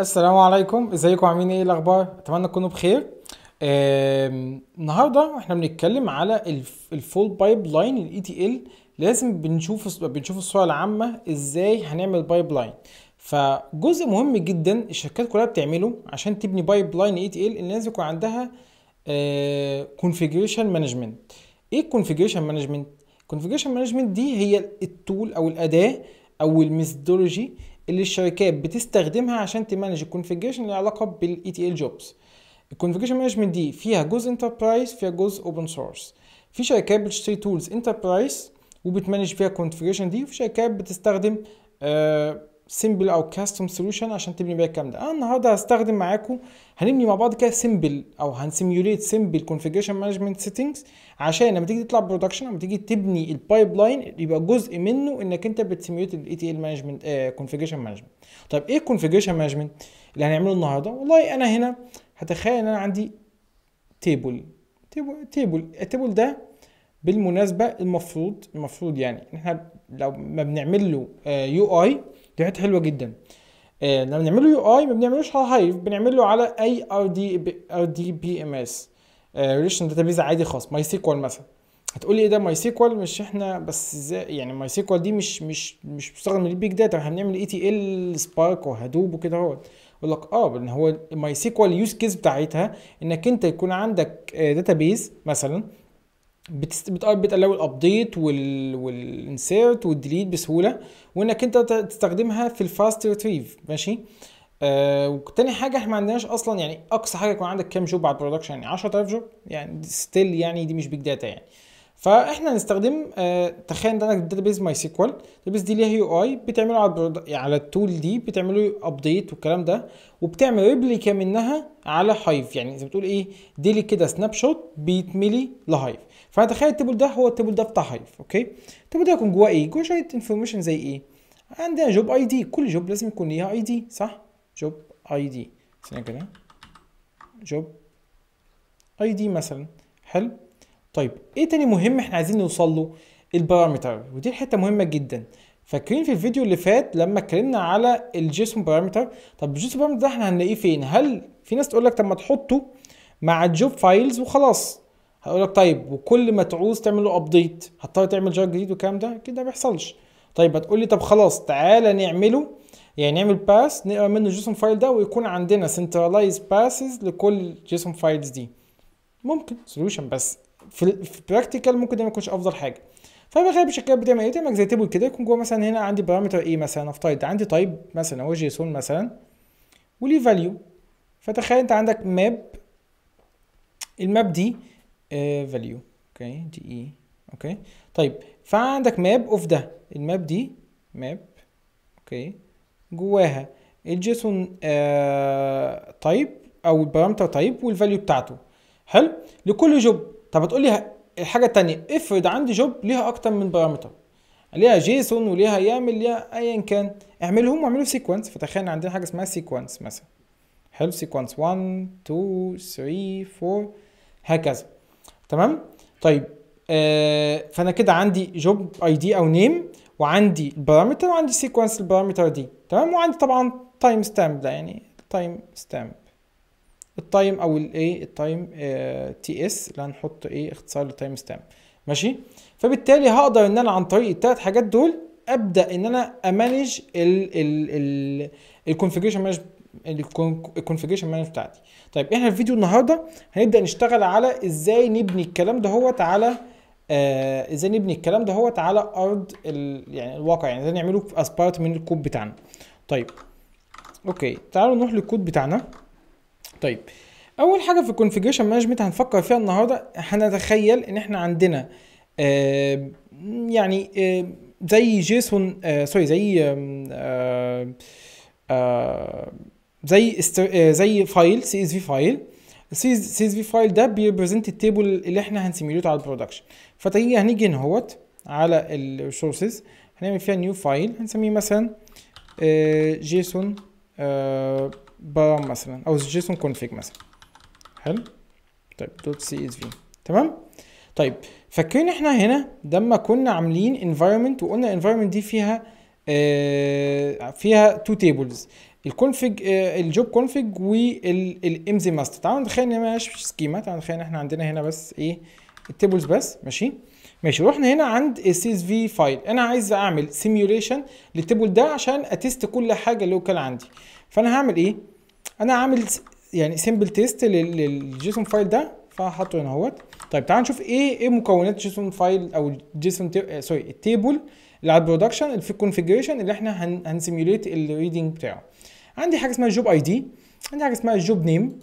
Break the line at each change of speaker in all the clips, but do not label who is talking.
السلام عليكم. ازيكم؟ عاملين إيه الاخبار؟ اتمنى تكونوا بخير. النهارده إحنا بنتكلم على ال f- ال full pipeline ال ETL لازم بنشوف بنشوف الصورة العامة إزاي هنعمل pipeline فجزء مهم جدا الشركات كلها بتعمله عشان تبني pipeline ETL ان لازم يكون عندها configuration management إيه ال configuration management ال configuration management دي هي ال tool أو الأداة أو ال methodology اللي الشركات بتستخدمها عشان ت manage ال configuration اللي علاقة بال ETL jobs ال configuration management دي فيها جزء enterprise فيها جزء open source في شركات بتشتري tools enterprise وبت manage فيها ال configuration دي وفي شركات بتستخدم simple أو custom solution عشان تبني بيها الكلام ده. أنا النهارده هستخدم معاكم هنبني مع بعض كده simple أو هن simulate simple configuration management settings عشان لما تيجي تطلع production لما تيجي تبني ال pipeline يبقى جزء منه إنك أنت بت simulate ال ETL management configuration management طيب إيه ال configuration management اللي هنعمله النهارده؟ والله أنا هنا هتخيل إن أنا عندي table table ال table ده بالمناسبة المفروض المفروض يعني إحنا لو ما بنعمل له UI دي حتة حلوة جدا. آه، لما بنعمل له UI ما بنعملوش على Hive بنعمل له على أي ار دي ار دي بي ام اس ريليشن داتابيز عادي خالص MySQL مثلا هتقولي إيه ده؟ MySQL مش إحنا بس إزاي؟ يعني MySQL دي مش مش مش بتستخدم ال big data إحنا بنعمل ETL Spark و Hadoop وكده اهو أقول لك آه لأن هو MySQL use case بتاعتها إنك أنت يكون عندك database مثلا بتست... بت... بتقلل ال update وال... وال insert وال delete بسهولة وإنك أنت تستخدمها في ال fast retrieve ماشي؟ آه وتاني حاجة إحنا ما عندناش أصلا يعني أقصى حاجة يكون عندك كام job على ال production يعني 10000 job يعني still يعني دي مش big data يعني. فاحنا هنستخدم آه تخيل انت عندك database MySQL ال database دي ليها UI بتعمله على. على ال tool دي بتعمله update والكلام ده وبتعمل replica منها على Hive يعني زي ما بتقول إيه daily كده snapshot بيتملي ل Hive فانا تخيل ال table ده هو ال table ده بتاع Hive okay؟ ال table ده يكون جواه إيه؟ جواه شوية information زي إيه؟ عندنا job ID كل job لازم يكون ليها ID صح؟ job ID ثانية كده. job ID مثلا. حلو؟ طيب إيه تاني مهم إحنا عايزين نوصل له؟ ال parameter ودي الحتة مهمة جدا. فاكرين في الفيديو اللي فات لما اتكلمنا على ال JSON parameter طب ال JSON parameter ده إحنا هنلاقيه فين؟ هل في ناس تقول لك طب ما تحطه مع ال job files وخلاص؟ هقول لك طيب وكل ما تعوز تعمل له update هتضطر تعمل jar جديد والكلام ده؟ كده ما بيحصلش. طيب هتقول لي طب خلاص تعالى نعمله يعني نعمل path نقرأ منه ال JSON file ده ويكون عندنا centralized paths لكل JSON files دي. ممكن solution بس. في في practical ممكن ده ما يكونش أفضل حاجة. فبغالب الشركات بتعمل إيه؟ تعمل زي table كده يكون جوه مثلا هنا عندي parameter إيه مثلا افترض عندي type مثلا هو JSON مثلا وليه value فتخيل أنت عندك map ال map دي value okay؟ دي اي okay؟ طيب فعندك map of ده. ال map دي map okay؟ جواها. ال JSON type أو ال parameter type وال value بتاعته. حلو؟ لكل job طب هتقول لي الحاجة التانية افرض عندي job ليها أكتر من parameter ليها JSON وليها يعمل ليها ايا كان. اعملهم واعملوا sequence فتخيل عندنا حاجة اسمها sequence مثلا. حلو sequence 1 2 3 4 هكذا. تمام؟ طيب آه فأنا كده عندي job ID أو name وعندي ال parameter وعندي sequence ال parameter دي تمام؟ وعندي طبعا timestamp ده يعني timestamp ال time أو الايه ال time TS اللي هنحط إيه اختصار لل timestamp ماشي؟ فبالتالي هقدر إن أنا عن طريق الثلاث حاجات دول أبدأ إن أنا أ manage ال ال ال ال configuration manage ال configuration manage بتاعتي. طيب إحنا في الفيديو النهارده هنبدأ نشتغل على إزاي نبني الكلام دهوت على آه إزاي نبني الكلام دهوت على أرض يعني الواقع يعني إزاي نعمله as part من الكود بتاعنا. طيب أوكي تعالوا نروح للكود بتاعنا. طيب أول حاجة في ال configuration management هنفكر فيها النهارده هنتخيل إن إحنا عندنا آه يعني آه زي JSON آه sorry زي آم، آه آه زي آه زي file CSV file. ال CSV file ده بي represent ال table اللي إحنا هن simulate ه على ال production فتيجي هنيجي هنا اهوت على ال resources هنعمل فيها new file هنسميه مثلا JSON param مثلا أو JSON config مثلا. حلو؟ طيب dot CSV. تمام؟ طيب فاكرين إحنا هنا لما كنا عاملين environment وقلنا environment دي فيها آه فيها two tables ال config ال job config وال MSE master تعالوا نتخيل إن ما فيش schema تعالوا نتخيل إن إحنا عندنا هنا بس إيه ال tables بس. ماشي؟ ماشي. رحنا هنا عند ال CSV file أنا عايز أعمل simulation لل table ده عشان ا test كل حاجة local عندي. فأنا هعمل إيه؟ أنا س- يعني simple test لل JSON file ده فهحطه هنا أهوت. طيب تعال نشوف إيه إيه مكونات JSON file أو JSON t... sorry ال table اللي على ال production اللي في ال configuration اللي إحنا هن... هن simulate ال reading بتاعه. عندي حاجة اسمها job ID عندي حاجة اسمها ال job name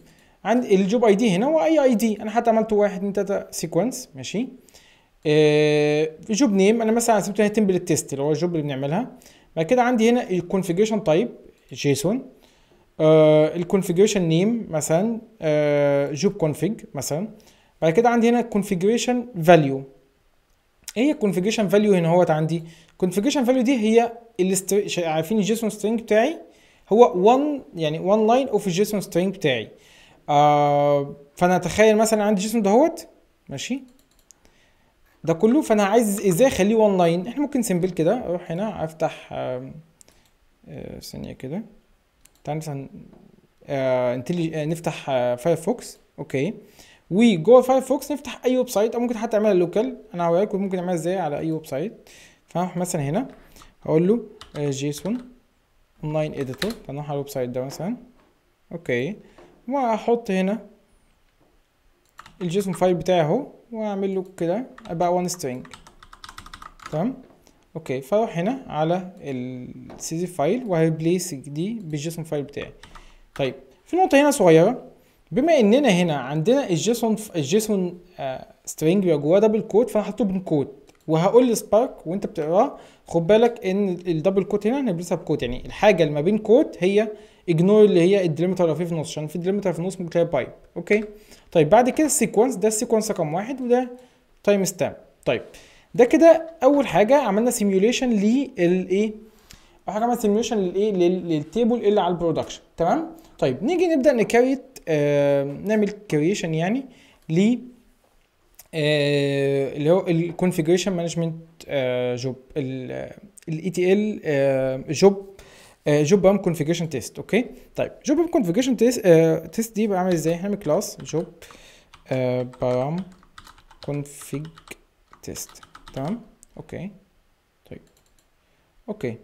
عندي ال job ID هنا وال ID أنا حتى عملت واحد اتنين تلاتة sequence ماشي؟ آه، job name أنا مثلا سبتها template test اللي هو ال job اللي بنعملها. بعد كده عندي هنا ال configuration type JSON. ال configuration name مثلا job config مثلا. بعد كده عندي هنا configuration value إيه هي ال configuration value هنا؟ اهوت عندي. ال configuration value دي هي عارفين ال JSON string بتاعي؟ هو 1 يعني 1 line of ال JSON string بتاعي. آه فأنا أتخيل مثلا عندي JSON دهوت ماشي. ده كله فأنا عايز إزاي أخليه 1 line إحنا ممكن simple كده. أروح هنا أفتح آه، ثانية كده. تعال مثلا آه انتلي... آه نفتح آه فايرفوكس okay. وجوه فايرفوكس نفتح أي website أو ممكن حتى أعملها local أنا هوريكم ممكن أعملها إزاي على أي website فهروح مثلا هنا. هقول له JSON online editor فنروح على ال website ده مثلا. okay. واحط هنا ال JSON file بتاعي أهو وأعمل له كده ابقى one string تمام؟ okay فاروح هنا على ال CSV file وه replace دي بال JSON file بتاعي. طيب في نقطة هنا صغيرة. بما إننا هنا عندنا ال JSON ال JSON string بيبقى جواه double quote فأنا حاطه بين quote وهقول ل Spark وأنت بتقراه خد بالك إن ال double quote هنا هنلبسها ب quote يعني الحاجة اللي ما بين quote هي ignore اللي هي ال delimiter اللي في النص عشان في ال delimiter في النص ممكن تلاقي pipe okay؟ طيب بعد كده ال sequence ده ال sequence رقم واحد وده timestamp طيب ده كده أول حاجة عملنا simulation للايه أول حاجة عملنا simulation للايه لل- لل table اللي على ال production تمام؟ طيب نيجي نبدأ ن create آه نعمل creation يعني ل آه اللي هو ال configuration management job ال ETL job job param configuration test okay؟ طيب job param configuration test test دي بعمل إزاي؟ هنعمل class job param config test تمام؟ okay. طيب. okay.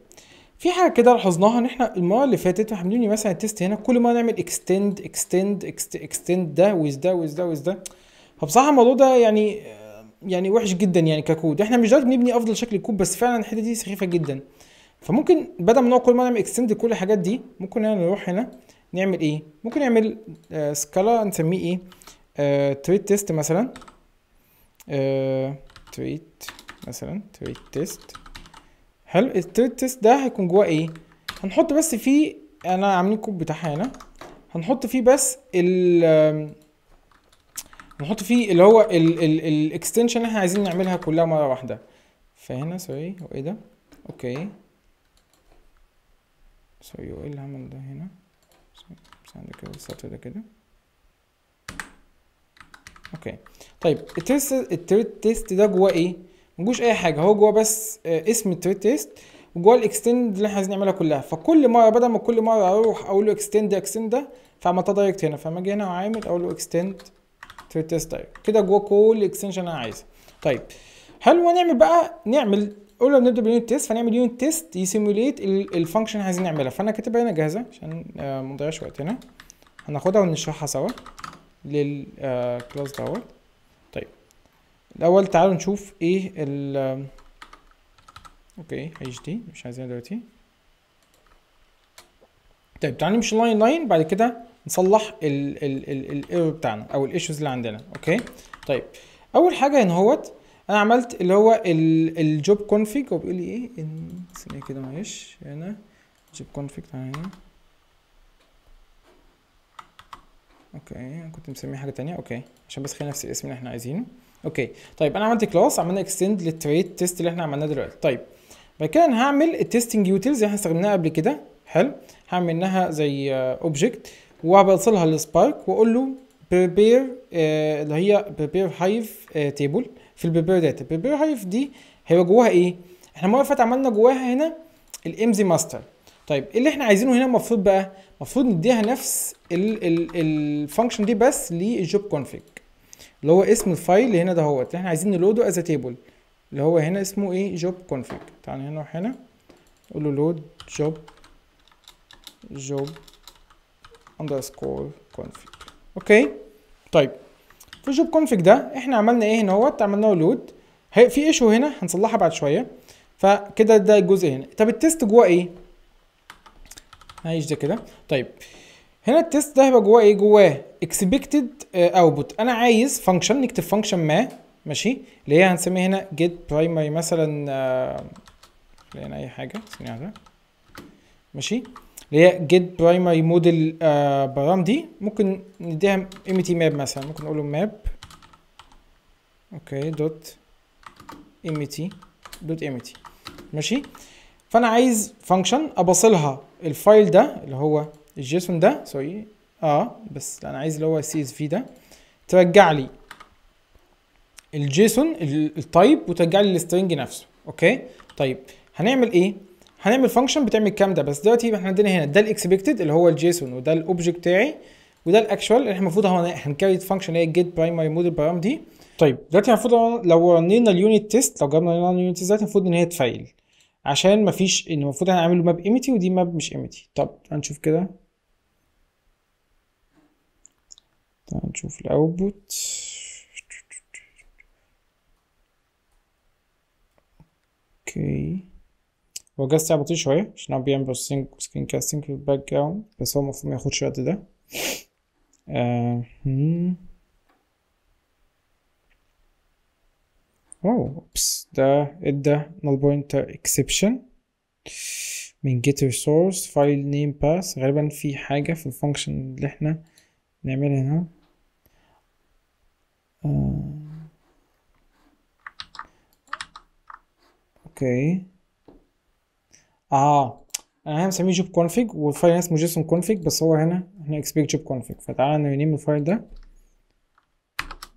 في حاجة كده لاحظناها إن إحنا المرة اللي فاتت إحنا عاملين مثلا ال test هنا كل ما نعمل extend extend extend ده with ده with ده with ده. فبصراحة الموضوع ده يعني يعني وحش جدا يعني ككود. إحنا مش دلوقتي بنبني أفضل شكل كود بس فعلا الحتة دي سخيفة جدا. فممكن بدل ما كل ما نعمل extend كل الحاجات دي ممكن هنا نروح هنا نعمل إيه؟ ممكن نعمل آه Scala نسميه إيه؟ آه trait test مثلا. آه trait مثلا trait test حلو ال trait test ده هيكون جواه إيه؟ هنحط بس فيه أنا عاملين كود بتاعها هنا. هنحط فيه بس ال هنحط فيه اللي هو ال extension اللي إحنا عايزين نعملها كلها مرة واحدة. فهنا sorry هو إيه ده؟ okay. sorry هو إيه اللي عمل ده هنا؟ بس عندك السطر ده كده. okay. طيب ال test ال trait test ده جواه إيه؟ مجوش أي حاجة هو جواه بس آه، اسم ال trait test وجواه ال extend اللي إحنا عايزين نعملها كلها. فكل مرة بدل ما كل مرة أروح أقول له extend extend ده فعملتها direct هنا. فلما أجي هنا وعامل أقول له extend trait test direct كده جواه كل ال extension اللي أنا عايزها طيب حلو نعمل بقى؟ نعمل ما بنبدأ بال unit test فنعمل unit test ي simulate ال function اللي عايزين نعملها. فأنا كاتبها هنا جاهزة عشان آه، ما نضيعش وقتنا هناخدها ونشرحها سوا. لل class دوت طيب. الأول تعالوا نشوف إيه ال okay اتش دي مش عايزينها دلوقتي. طيب تعالوا نمشي line line بعد كده نصلح ال error بتاعنا أو ال issues اللي عندنا okay؟ طيب. أول حاجة هنا اهوت أنا عملت اللي هو ال job config هو بيقول لي إيه؟ ان ثانية كده معلش هنا. job config تعالى هنا. okay كنت مسميه حاجة تانية. okay عشان بس خلينا نفس الاسم اللي إحنا عايزينه. okay طيب أنا عملت class عملنا extend لل trait test اللي إحنا عملناه دلوقتي. طيب بعد كده أنا هعمل ال testing utils اللي إحنا استخدمناها قبل كده. حلو هعمل منها زي object وهبوصلها لل Spark وأقول له prepare آه اللي هي hive آه table في ال prepare data ال prepare hive دي هيبقى جواها إيه؟ إحنا المرة اللي فاتت عملنا جواها هنا الامزي ماستر طيب اللي إحنا عايزينه هنا المفروض بقى المفروض نديها نفس ال function دي بس لل job config اللي هو اسم ال file اللي هنا ده هو اللي إحنا عايزين ن load ه as table اللي هو هنا اسمه إيه؟ job config تعال هنا وهنا نقول له load job job underscore config okay؟ طيب في ال job config ده إحنا عملنا إيه هنا اهوت عملنا له load في issue هنا هنصلحها بعد شوية. فكده ده الجزء هنا. طب ال test جواه إيه؟ ده كده. طيب هنا ال test ده هيبقى جواه إيه؟ جواه expected output أنا عايز function نكتب function ما ماشي؟ اللي هي هنسميها هنا get primary مثلا آه أي حاجة؟ ثانية واحدة. ماشي؟ اللي هي primary model آه param دي. ممكن نديها empty map مثلا. ممكن نقول له map. okay dot empty dot empty ماشي؟ فأنا عايز function أبصلها ال file ده اللي هو ال JSON ده sorry آه بس أنا عايز اللي هو ال CSV ده ترجع لي ال JSON ال type وترجع لي ال string نفسه okay؟ طيب هنعمل إيه؟ هنعمل function بتعمل الكلام ده؟ بس دلوقتي إحنا عندنا هنا ده ال expected اللي هو ال JSON وده ال object بتاعي وده ال actual إحنا المفروض هن create function اللي هي get primary model param دي. طيب دلوقتي المفروض لو رنينا ال unit test لو جبنا ال unit test دلوقتي المفروض إن هي ت fail. عشان مفيش إن المفروض هنعمل له map empty ودي map مش empty طب هنشوف كده. تعال نشوف ال output okay. هو جاز بتاعي بطيء شوية. عشان هو بيعمل processing و screen casting في ال background بس هو المفروض مياخدش الوقت ده. آه. اوه oops. ده ادى null pointer exception. من getter source file name pass. غالبا في حاجة في ال function اللي إحنا نعملها هنا. آه. okay. آه. أنا هنا مسميه job config وال file اسمه JSON config بس هو هنا. إحنا expect job config فتعالى ن rename ال file ده.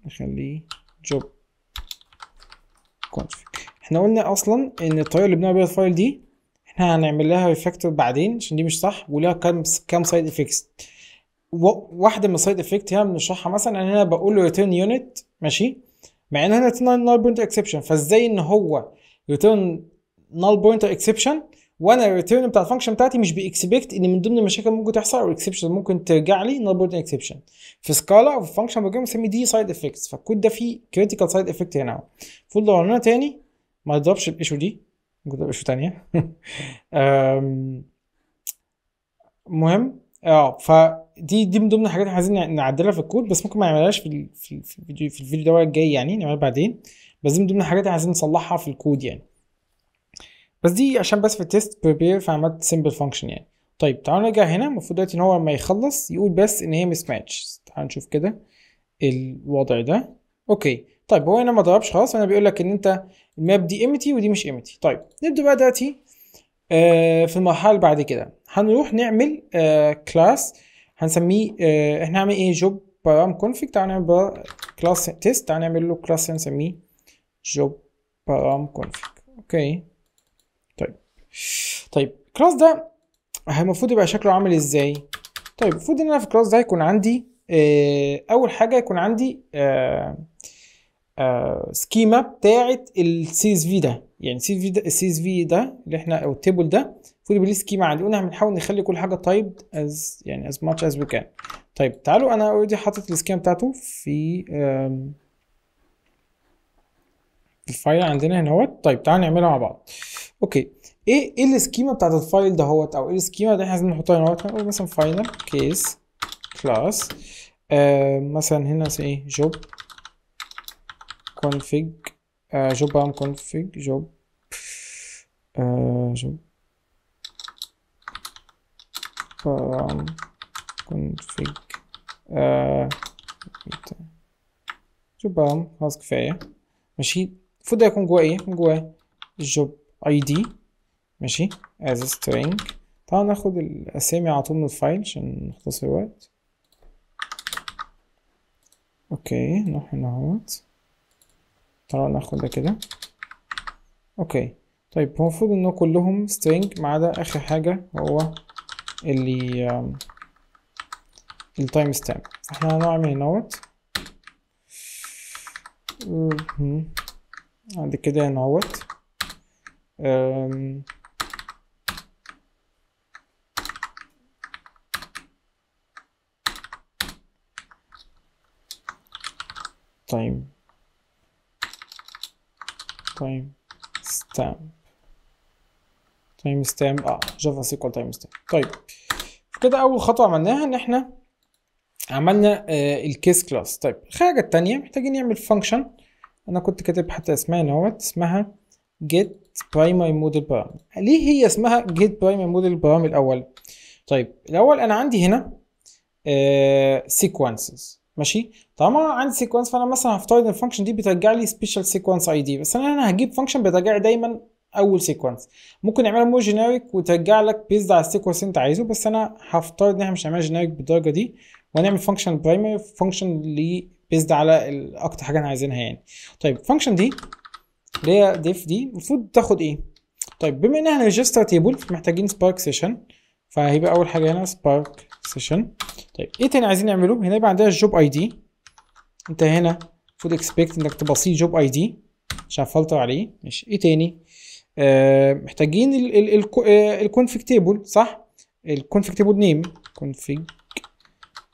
نخليه job config إحنا قلنا أصلا إن الطريقة اللي بنعمل بيها ال file دي إحنا هنعمل لها refactor بعدين عشان دي مش صح وليها كام كام side effects واحدة من ال side effect هنا بنشرحها مثلا ان أنا بقول له return Unit ماشي؟ مع إن هنا return null pointer exception فإزاي إن هو return null pointer exception وأنا ال return بتاع ال function بتاعتي مش بي expect ان من ضمن المشاكل ممكن تحصل أو ال exception ممكن ترجع لي null pointer exception في Scala أو في function program بنسميه دي side effects فالكود ده فيه critical side effect هنا أهو. المفروض لو عملنا تاني. ما يضربش ال issue دي. ممكن تبقى issue تانية. مهم. آه فدي دي من ضمن الحاجات اللي عايزين نعدلها في الكود بس ممكن ما نعملهاش في الفيديو في الفيديو ده الجاي يعني نعملها بعدين. بس دي من ضمن الحاجات اللي عايزين نصلحها في الكود يعني. بس دي عشان بس في ال test prepare فعملت simple function يعني. طيب تعالوا نرجع هنا. المفروض دلوقتي إن هو لما يخلص يقول بس إن هي mismatch تعالوا نشوف كده الوضع ده. okay. طيب هو هنا ما ضربش خلاص. هنا بيقول لك إن أنت ال map دي empty ودي مش empty طيب نبدأ بقى دلوقتي آه في المرحلة اللي بعد كده. هنروح نعمل آه class هنسميه آه إحنا هنعمل إيه؟ job param config تعالى نعمل class test تعالى نعمل له class هنسميه job param config okay. طيب ال class ده المفروض يبقى شكله عامل إزاي؟ طيب المفروض إن أنا في ال class ده يكون عندي آه أول حاجة يكون عندي آه آه schema بتاعه ال CSV ده. يعني ال CV ده ال CSV ده اللي إحنا أو ال table ده المفروض يبقى ليه schema عندي. قلنا بنحاول نخلي كل حاجة type as يعني as much as we can طيب تعالوا أنا already حاطط ال schema بتاعته في ال file عندنا هنا أهوت. طيب تعالوا نعملها مع بعض. okay. إيه إيه ال schema بتاعت ال file ده اهوت أو إيه ال schema اللي إحنا عايزين نحطها؟ هنا اهوت هنقول مثلا final case class مثلا هنا إيه job config uh, job arm config job uh, job arm config uh, job arm خلاص كفاية. ماشي. المفروض ده يكون جواه إيه؟ جواه ال job ID ماشي. As string. تعال ناخد الأسامي على طول من ال file عشان نختصر الوقت. okay نروح هنا أهوت. تعالوا ناخد ده كده. okay. طيب هو المفروض انه كلهم string ما عدا آخر حاجة هو اللي ال timestamp فاحنا هنعمل هنا أهوت. مهم. بعد كده هنا أهوت. time timestamp timestamp آه java SQL timestamp طيب. كده أول خطوة عملناها إن إحنا عملنا آه ال case class طيب الحاجة التانية محتاجين نعمل function أنا كنت كاتب حتى اسمها اهوت اسمها get primary model param ليه هي اسمها get primary model param الأول؟ طيب الأول أنا عندي هنا آه sequences. ماشي؟ طالما عندي sequence فأنا مثلا هفترض إن ال function دي بترجع لي special sequence ID بس أنا هنا هجيب function بترجع دايما أول sequence ممكن نعملها more generic وترجع لك based على ال sequence اللي أنت عايزه بس أنا هفترض إن إحنا مش هنعملها generic بالدرجة دي وهنعمل function primary function اللي based على أكتر حاجة إحنا عايزينها يعني. طيب ال function دي اللي هي def دي المفروض تاخد إيه؟ طيب بما إن إحنا register table محتاجين Spark session فهيبقى أول حاجة هنا Spark session طيب. إيه تاني عايزين نعمله؟ هنا يبقى عندنا ال job ID أنت هنا المفروض expect إنك تباصيه job ID عشان افلتر عليه. ماشي. إيه تاني؟ آه محتاجين ال config table صح ال config table name config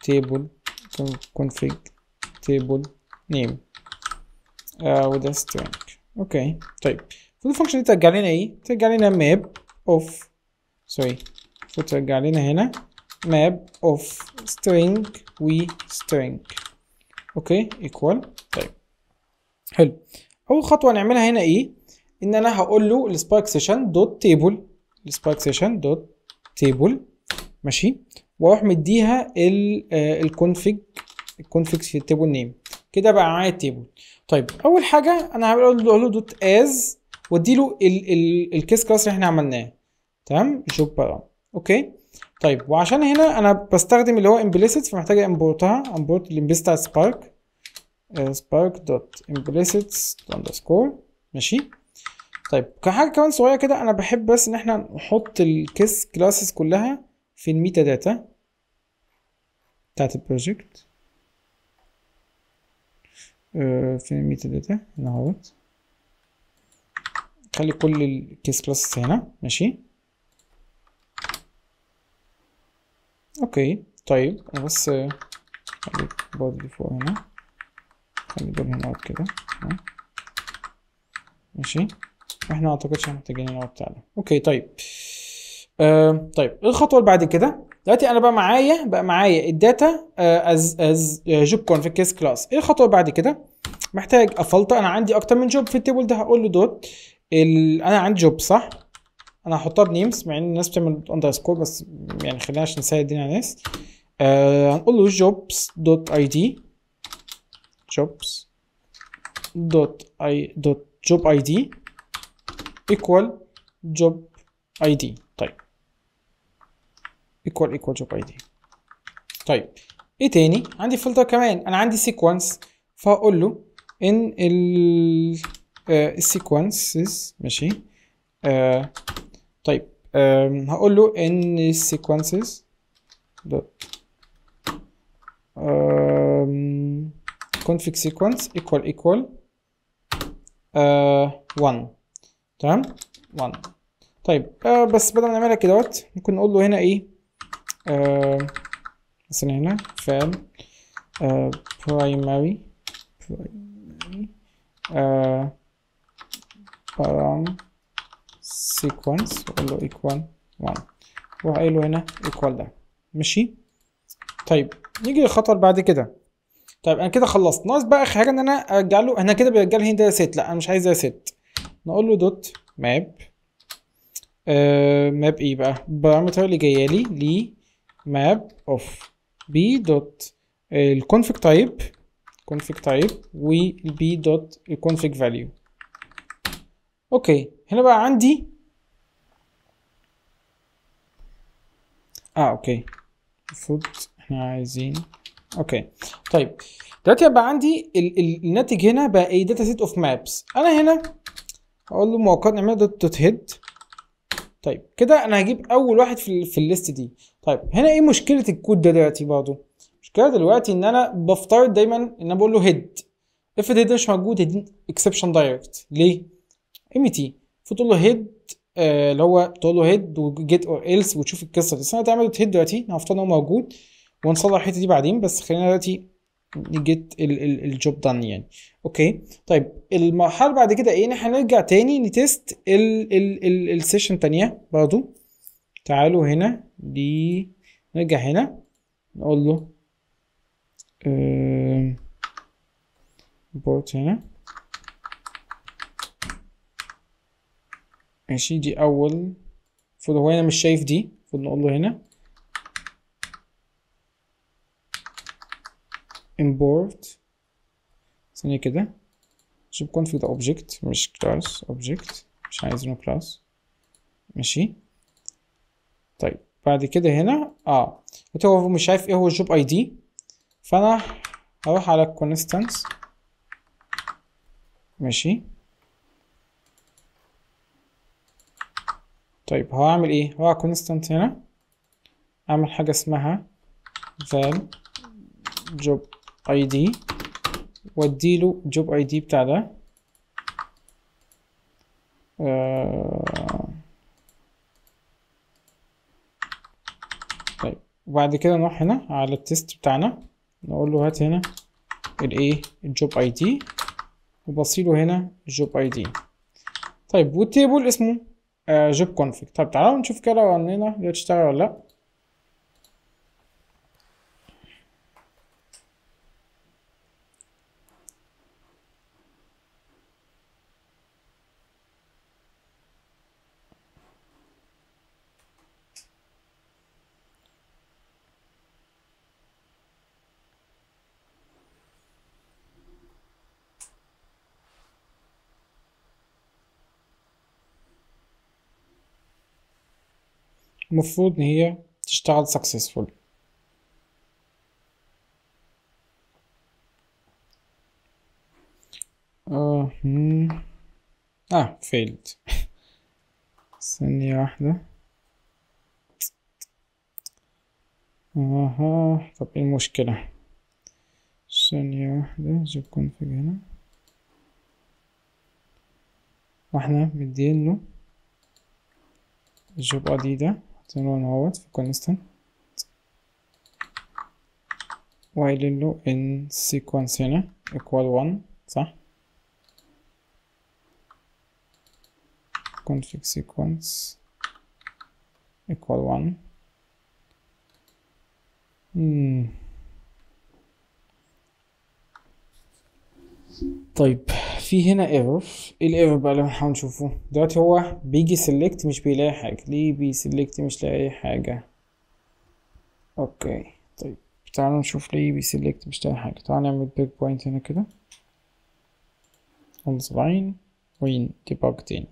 table config table name وده string okay طيب المفروض ال function دي ترجع لنا إيه ترجع لنا map of sorry المفروض ترجع لنا هنا. Map of string و string. okay equal. طيب. حلو. أول خطوة نعملها هنا إيه؟ إن أنا هقول له ال Spark session dot table ال Spark session dot table ماشي؟ وأروح مديها ال config ال config في ال table name كده بقى معايا ال table طيب أول حاجة أنا هقول له dot as وادي له ال case class اللي إحنا عملناه. تمام؟ job بقى okay؟ طيب وعشان هنا أنا بستخدم اللي هو implicit فمحتاج ا import ها import ال implicit بتاع Spark Spark dot implicit underscore. ماشي؟ طيب كحاجه كمان صغيرة كده أنا بحب بس إن إحنا نحط ال case classes كلها في ال metadata بتاعت ال project في ال metadata هنا أهوت. خلي كل ال case classes هنا. ماشي؟ okay طيب أنا بس خلي اللي فوق هنا. خلي دول هنا كده. ماشي. إحنا اعتقدش إحنا محتاجين النوع بتاعنا okay طيب. آه طيب إيه الخطوة اللي بعد كده؟ دلوقتي أنا بقى معايا بقى معايا ال data as as job config case class إيه الخطوة اللي بعد كده؟ محتاج أفلتر. أنا عندي أكتر من job في ال table ده. هقول له dot. ال... أنا عندي job صح؟ أنا هحطها ب names مع إن الناس بتعمل underscore بس يعني خلينا عشان نسهل الدنيا على الناس. آه هنقول له jobs dot ID jobs dot ID dot job ID equal job ID طيب. equal equal job ID طيب. إيه تاني؟ عندي فلتر كمان. أنا عندي sequence. فهقول له إن ال ال sequences ماشي. آه طيب هقول له ان ال sequences config sequence equal equal آه، 1 تمام؟ 1 طيب آه بس بدل ما نعملها كده دوت ممكن نقول له هنا إيه؟ آه مثلا هنا فعل آه primary آه، sequence واقول له equal 1 وهقول له هنا equal ده. ماشي؟ طيب نيجي للخطوة اللي بعد كده. طيب أنا كده خلصت. ناقص بقى حاجة إن أنا أرجع له. أنا كده بيرجع لي هنا set لا أنا مش عايز set نقول له dot map آه map إيه بقى؟ ال parameter اللي جاية لي لي ماب اوف بي دوت الكونفيج تايب config type وال P dot الconfig value. okay. هنا بقى عندي. آه okay. المفروض إحنا عايزين. okay. طيب. دلوقتي بقى عندي ال ال الناتج هنا بقى إيه؟ data set of maps أنا هنا أقول له مؤقتا نعمل dot dot head طيب. كده أنا هجيب أول واحد في ال في ال list دي. طيب. هنا إيه مشكلة الكود ده دلوقتي برضه؟ المشكلة دلوقتي إن أنا بفترض دايما إن أنا بقول له head افرض head مش موجود هيدي ني exception direct ليه؟ empty فتقول له head آه، اللي هو تقول له head و get or else وتشوف القصة دي. أنا هتعمل head دلوقتي. هنفترض إن هو موجود. ونصلح الحتة دي بعدين. بس خلينا دلوقتي ن get ال job done يعني. أوكي؟ طيب المرحلة بعد كده إيه؟ إن إحنا نرجع تاني ن test ال ال ال ال session تانية برضو. تعالوا هنا دي. نرجع هنا. نقول له بورت هنا. ماشي دي أول. المفروض هو هنا مش شايف دي. المفروض نقول له هنا. Import. ثانية كده. جيب config object. مش class object. مش عايزينه class. ماشي. طيب بعد كده هنا. آه. هو مش شايف إيه هو الجوب آي دي. فأنا هروح على constants ماشي. طيب هو أعمل إيه؟ هو constant هنا. أعمل حاجة اسمها val job id واديله job id بتاع ده. آه... طيب وبعد كده نروح هنا على ال test بتاعنا. نقول له هات هنا الايه ال job ID و pass له هنا ال job ID طيب وال table اسمه آه job config طيب تعالوا نشوف كده لو عندنا ده تشتغل ولا لا. المفروض إن هي تشتغل successful. آه. آه failed. ثانية واحدة. أها طب إيه المشكلة؟ ثانية واحدة جيب config هنا. وإحنا مدينه الجوب ادي ده. حاطينه هنا اهوت في constant وقايلين له ان sequence هنا equal one صح config sequence equal one مم. طيب في هنا error إيه ال error بقى اللي هنحاول نشوفه. دلوقتي هو بيجي select مش بيلاقي حاجة. ليه بي select مش لاقي حاجة؟ أوكي طيب تعالوا نشوف ليه بي select مش لاقي حاجة. تعالوا نعمل breakpoint هنا كده. line one؟ debug تاني.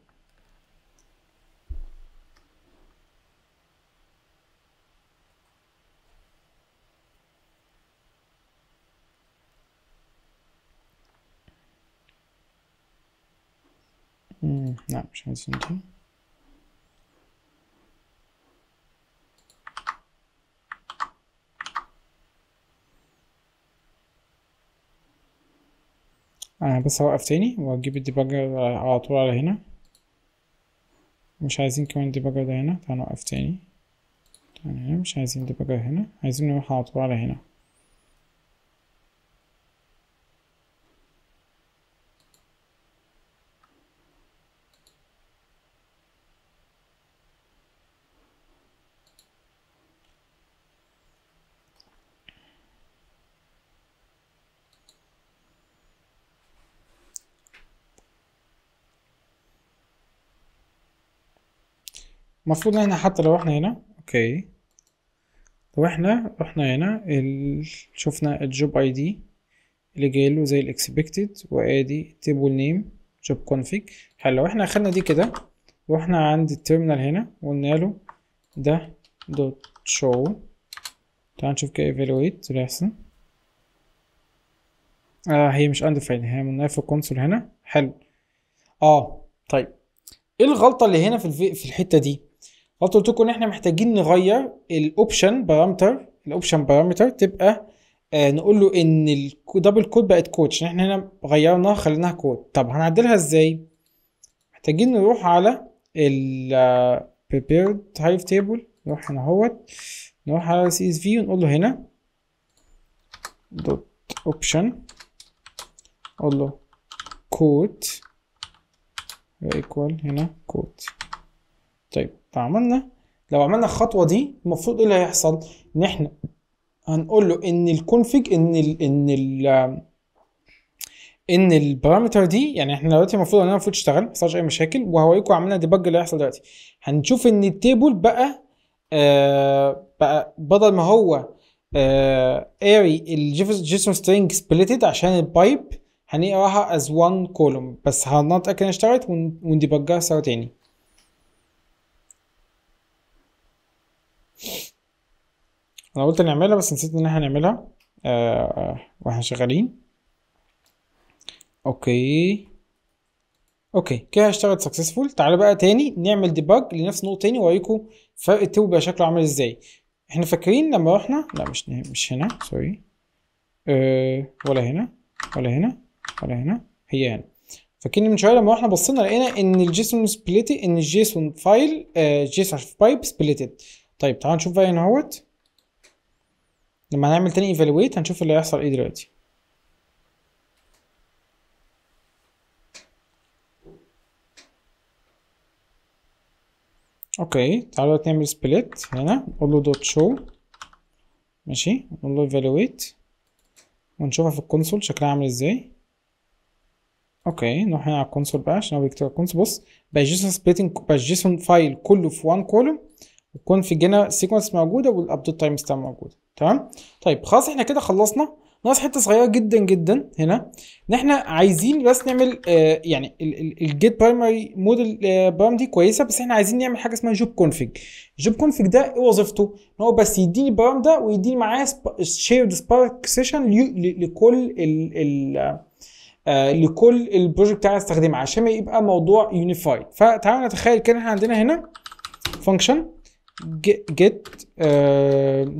مش عايزين دي أنا بس هوقف تاني وأجيب ال debugger على طول على هنا. مش عايزين كمان ال debugger ده هنا. تعال نوقف تاني. مش عايزين ال debugger هنا. عايزين نروح على طول على هنا. المفروض إن إحنا حتى لو إحنا هنا أوكي. لو إحنا رحنا هنا ال... شفنا ال job ID اللي جايله زي ال expected وادي table name job config حلو لو إحنا أخدنا دي كده رحنا عند ال terminal هنا وقلنا له ده dot show تعال نشوف كده evaluate هيحصل آه هي مش undefined هي منها في ال console هنا. حلو. آه طيب. إيه الغلطة اللي هنا في. في الحتة دي؟ قلت لكم إن إحنا محتاجين نغير ال option parameter ال option parameter تبقى آه نقول له إن ال double quote بقت quote عشان إحنا هنا غيرناها خليناها quote طب هنعدلها إزاي؟ محتاجين نروح على ال prepared hive table نروح هنا أهوت نروح على csv ونقول له هنا dot option أقول له quote equal هنا quote طيب. لو عملنا لو عملنا الخطوة دي المفروض إيه اللي هيحصل؟ إن إحنا هنقول له إن ال config إن ال إن ال إن ال parameter دي يعني إحنا دلوقتي المفروض إنها المفروض تشتغل ما يحصلش أي مشاكل وهوريكم عملنا debug اللي هيحصل دلوقتي. هنشوف إن ال table بقى آه بقى بدل ما هو آه array ال JSON string splitted عشان ال pipe هنقراها as one column بس هنتأكد إنها اشتغلت ون debug ها سوا تاني. أنا قلت نعملها بس نسيت إن إحنا هنعملها. آه وإحنا شغالين. أوكي. أوكي كده اشتغلت successful تعالى بقى تاني نعمل debug لنفس النقطه تاني وأوريكم فرق ال table بقى شكله عامل إزاي. إحنا فاكرين لما رحنا لا مش مش هنا sorry أه ولا هنا ولا هنا ولا هنا هي هنا. فاكرين من شوية لما رحنا بصينا لقينا إن ال JSON splitted إن ال JSON file آه JSON pipe splitted طيب تعالوا نشوف بقى هنا أهوت. لما هنعمل تاني evaluate هنشوف اللي هيحصل إيه دلوقتي. أوكي تعالوا نعمل split هنا نقول له dot show ماشي نقول له evaluate ونشوفها في ال console شكلها عامل إزاي. أوكي نروح هنا على ال console بقى عشان هو بيكتب ال console بص بقى JSON splitting بقى ال JSON file كله في one column ويكون في جنا sequence موجوده وال update timestamp موجودة. تمام؟ طيب خلاص إحنا كده خلصنا. ناقص حتة صغيرة جدا جدا هنا. ان إحنا عايزين بس نعمل آه يعني ال get primary model param دي كويسة بس إحنا عايزين نعمل حاجة اسمها job config ال job config ده إيه وظيفته إن هو بس يديني ال param ده ويديني معاه shared Spark session لكل ال آه لكل ال project بتاعي استخدمه عشان يبقى موضوع unified فتعالوا نتخيل كده إحنا عندنا هنا function uh,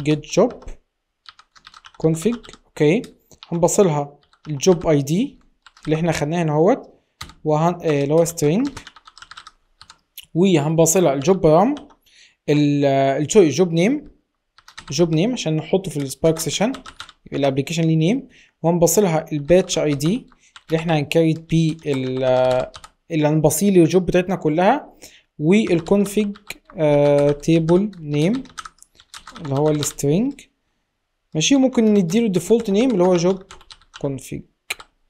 get job config أوكي هن pass لها ال job ID اللي إحنا خدناها هنا اهوت. وهن اللي هو string. وهنبصلها الجوب برام السوري جوب نيم جوب نيم عشان نحطه في ال Spark session ال application ليه name وهن pass لها ال batch ID اللي إحنا هن create بيه اللي هن pass يه لل job بتاعتنا كلها. وال config table name اللي هو ال string ماشي؟ وممكن نديله default name اللي هو job config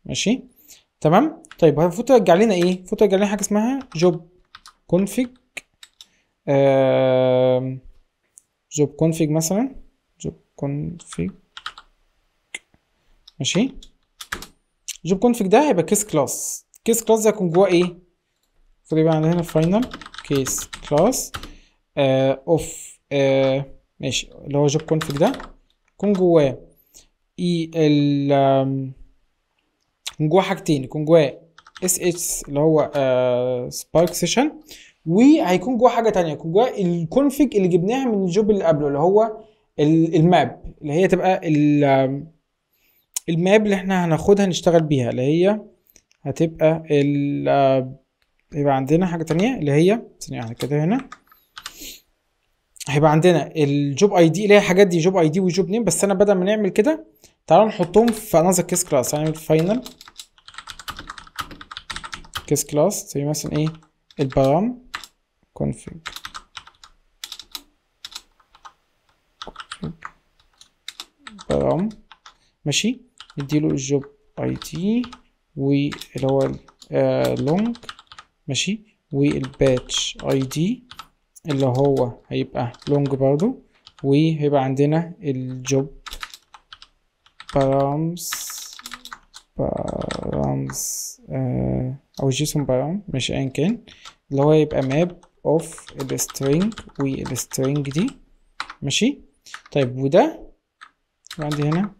ماشي؟ تمام؟ طيب المفروض يرجع لنا إيه؟ المفروض يرجع لنا حاجة اسمها job config job config مثلا. job config ماشي؟ job config ده هيبقى case class case class ده هيكون جواه إيه؟ المفروض عندنا هنا final case class of ماشي. اللي هو job config ده. يكون جواه إي ال يكون جواه حاجتين. يكون جواه SH اللي هو Spark session وهيكون جواه حاجة تانية. يكون جواه ال config اللي جبناها من ال job اللي قبله اللي هو ال map اللي هي تبقى ال map اللي إحنا هناخدها نشتغل بيها اللي هي هتبقى ال يبقى عندنا حاجة تانية اللي هي ثانية واحدة كده هنا. هيبقى عندنا ال job ID اللي هي الحاجات دي job ID و job name. بس أنا بدل ما نعمل كده تعالوا نحطهم في another case class هنعمل final case class زي مثلا إيه؟ ال param config. param. ماشي؟ نديله ال job ID واللي هو long ماشي؟ وال batch ID. اللي هو هيبقى long برضو وهيبقى عندنا ال job params params آه أو JSON param مش ايا كان اللي هو يبقى map of ال string وال string دي. ماشي؟ طيب وده عندي هنا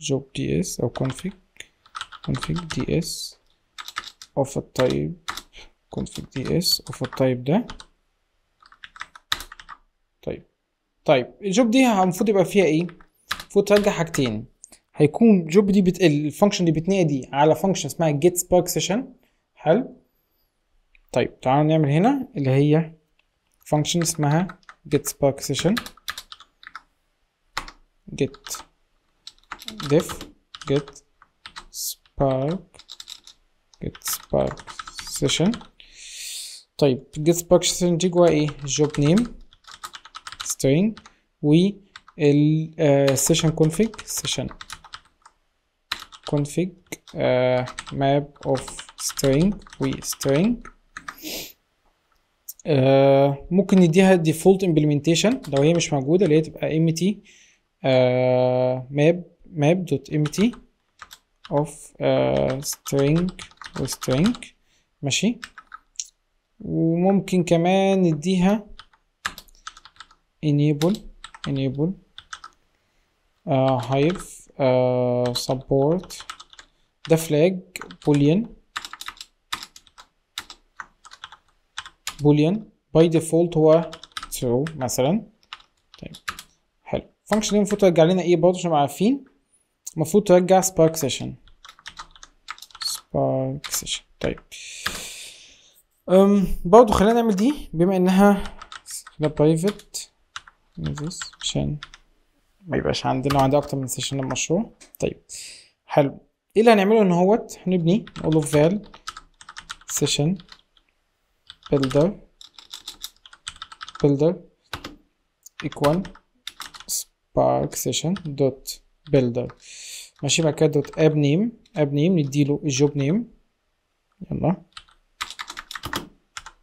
job DS أو config config DS of ال type config ds of ال type ده. طيب. طيب ال job دي المفروض يبقى فيها إيه؟ المفروض ترجع حاجتين. هيكون job دي بت... ال function دي بتنادي على function اسمها get spark session. حلو. طيب تعالوا نعمل هنا اللي هي فانكشن اسمها get spark session. get def get spark get spark session. طيب session دي جوا إيه job name string و ال uh, session config uh, map of string و string uh, ممكن نديها default implementation لو هي مش موجودة اللي هي تبقى mt uh, map map of uh, string و string ماشي وممكن كمان نديها enable enable uh, hive uh, support ده flag boolean boolean by default هو true مثلا طيب حلو function دي المفروض ترجع لنا إيه برضه عشان نبقى عارفين المفروض ترجع spark session spark session طيب أم برضه خلينا نعمل دي بما إنها ده private. this عشان ما يبقاش عندنا وعندي أكتر من session للمشروع طيب حلو. إيه اللي هنعمله إن هوت؟ هنبني نقول له val session builder. Builder equal spark session dot builder. ماشي بعد كده dot app name app name نديله ال job name يلا.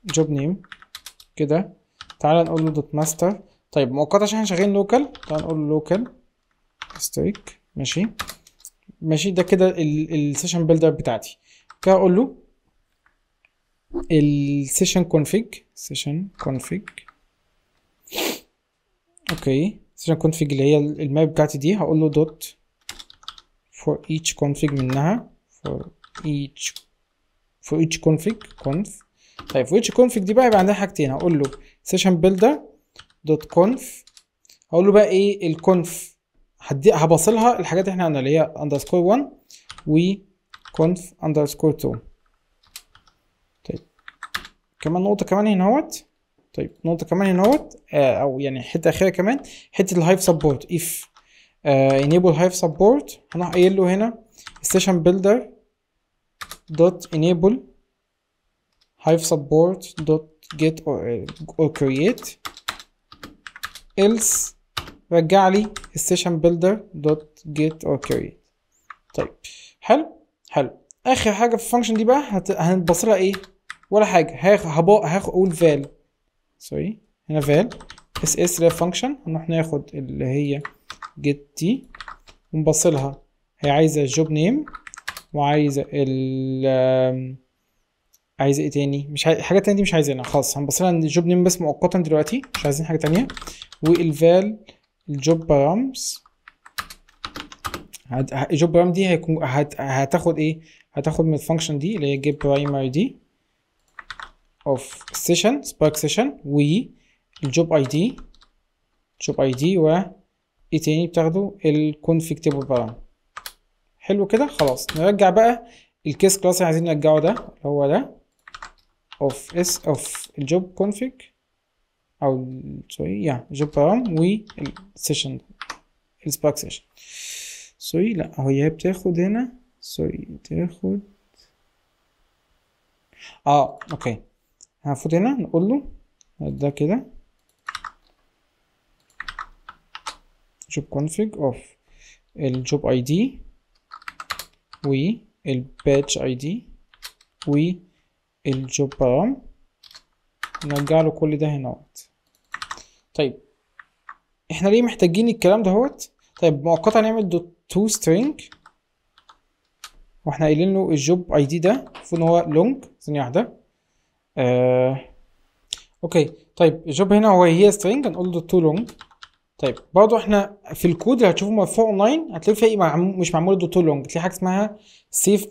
job name كده. تعالى نقول له dot master طيب مؤقتا عشان إحنا شغالين local تعالى نقول له local star ماشي. ماشي ده كده ال session builder بتاعتي. كده أقول له ال session config session config okay. session config اللي هي ال map بتاعتي دي. هقول له dot for each config منها. for each for each config conf. طيب each config دي بقى يبقى عندها حاجتين. هقول له session builder دوت conf. هقول له بقى إيه الكونف هبصلها الحاجات إحنا قلنا اللي هي underscore 1 و conf underscore 2 طيب كمان نقطة كمان هنا أهوت. طيب نقطة كمان هنا أهوت. آه أو يعني حتة أخيرة كمان حتة ال Hive support uh, enable hive support. هنروح قايل له هنا session builder dot enable hive support dot get or, or create. Else رجع لي ال session builder dot get or create طيب حلو حلو. آخر حاجة في ال function دي بقى هت... هنبص لها إيه؟ ولا حاجة. هاخد هاخد أقول val سوري هنا val SS اللي function هنروح ناخد اللي هي get دي ونبص لها. هي عايزة ال job name وعايزة ال عايزه إيه تاني؟ مش عايز حاجة تانية دي مش عايزينها. خلاص هنبص لها ال job name بس مؤقتا دلوقتي. مش عايزين حاجة تانية. وال val ال job params ال job param دي هيكون هت... هتاخد إيه؟ هتاخد من الفانكشن دي اللي هي جيب برايمري دي اوف سيشن سبارك سيشن والجوب اي دي جوب اي دي و إيه تاني بتاخده؟ الكونفيج تيبل بارام حلو كده؟ خلاص. نرجع بقى الكيس كلاس اللي عايزين نرجعه ده هو ده. اوف اس اوف الجوب كونفيج أو سوري يا جوب بارام والسيشن ال spark session سوري لا هي بتاخد هنا. سوري تاخد. آه okay. هنفوت هنا نقول له. ده كده. job config of ال job ID وال batch ID وال job param نرجع له كل ده هنا أهوت. طيب إحنا ليه محتاجين الكلام ده هوت طيب مؤقتا هنعمل dot to string وإحنا قايلين له ال job ID ده المفروض هو long ثانية واحدة. آه. okay. طيب ال job هنا هو هي string هنقول له to long طيب برضه إحنا في الكود اللي هتشوفه مرفوع اونلاين هتلاقي فيه معمو- مش معمول dot long تلاقي حاجة اسمها safe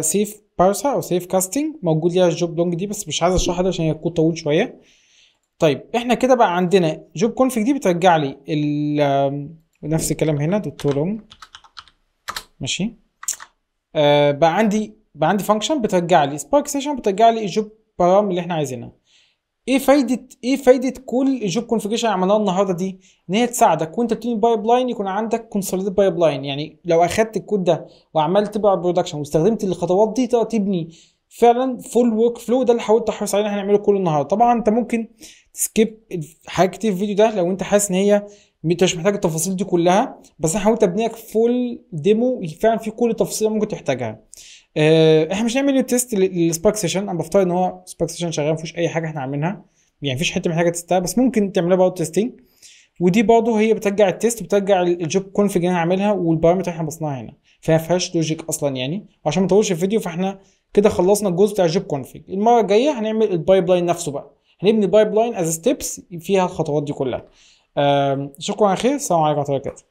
safe parser أو safe casting موجود ليها ال job long دي بس مش عايز اشرحها عشان هي الكود طويل شوية. طيب إحنا كده بقى عندنا job config دي بترجع لي ال نفس الكلام هنا dot long ماشي. آه بقى عندي بقى عندي function بترجع لي spark session بترجع لي ال job param اللي إحنا عايزينها. إيه فايده إيه فايدة كل ال job configuration اللي عملناها النهارده دي؟ إن هي تساعدك. وانت بتبني pipeline يكون عندك consolidated pipeline يعني لو أخدت الكود ده وعملت بقى production واستخدمت الخطوات دي تقدر تبني فعلا full workflow ده اللي حاولت أحرص عليه إن إحنا نعمله كل النهارده. طبعا أنت ممكن ت skip حاجات كتير في الفيديو ده لو أنت حاسس إن هي أنت مش محتاج التفاصيل دي كلها بس أنا حاولت ابني لك full demo فعلا في كل التفاصيل ممكن تحتاجها. إحنا مش هنعمل test لل spark session أنا بفترض إن هو spark session شغال مفيش أي حاجة إحنا عاملينها. يعني مفيش حتة محتاجه test ها بس ممكن تعملها برضه testing ودي برضه هي بترجع ال test بترجع ال job config اللي أنا هعملها وال parameter اللي إحنا بصناها هنا. فما فيهاش logic أصلا يعني. وعشان ما نطولش الفيديو فاحنا كده خلصنا الجزء بتاع ال job config المرة الجاية هنعمل ال pipeline نفسه بقى. هنبني pipeline as steps فيها الخطوات دي كلها. شكرا على خير السلام عليكم ورحمة الله وبركاته.